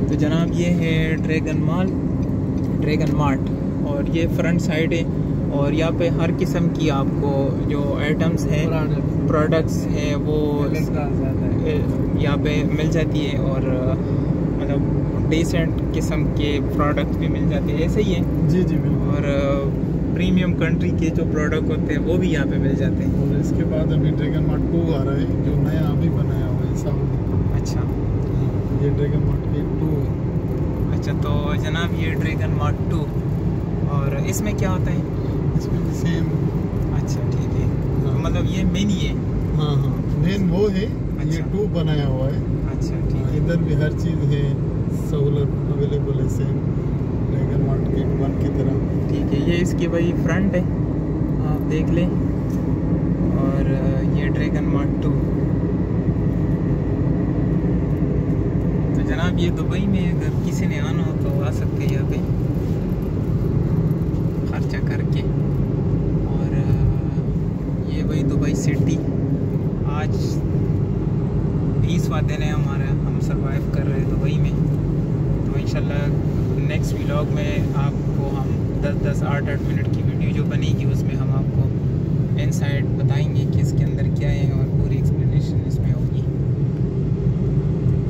तो जनाब ये है ड्रैगन मॉल ड्रैगन मार्ट और ये फ्रंट साइड है और यहाँ पे हर किस्म की आपको जो आइटम्स हैं प्रोडक्ट्स हैं वो यहाँ पे मिल जाती है और मतलब डिसेंट किस्म के प्रोडक्ट भी मिल जाते हैं ऐसे ही है। जी जी बिल्कुल। और प्रीमियम कंट्री के जो प्रोडक्ट होते हैं वो भी यहाँ पे मिल जाते हैं। और इसके बाद अभी ड्रैगन मार्ट टू आ रहा है जो नया अभी बनाया हुआ है सामने अच्छा ये ड्रैगन मार्ट के टू अच्छा तो जनाब ये ड्रैगन मार्ट टू और इसमें क्या होता है? इसमें भी सेम अच्छा ठीक है। हाँ। तो मतलब ये मिनी है हाँ। हाँ मेन वो है अच्छा। ये। टू बनाया हुआ है। अच्छा ठीक हाँ, है। इधर भी हर चीज़ है। सहूलत अवेलेबल है सेम ड्रैगन मार्ट के वन की तरह। ठीक है ये इसकी भाई फ्रंट है। आप देख लें। और ये ड्रैगन मार्ट टू तो जनाब ये दुबई में अगर किसी ने आना हो तो आ सकते हैं यहाँ पे। खर्चा करके। और ये वही दुबई सिटी। आज बीसवा दिन है हमारा। हम सरवाइव कर रहे हैं दुबई में। तो इंशाल्लाह नेक्स्ट व्लॉग में आपको हम 10 10 आठ आठ मिनट की वीडियो जो बनेगी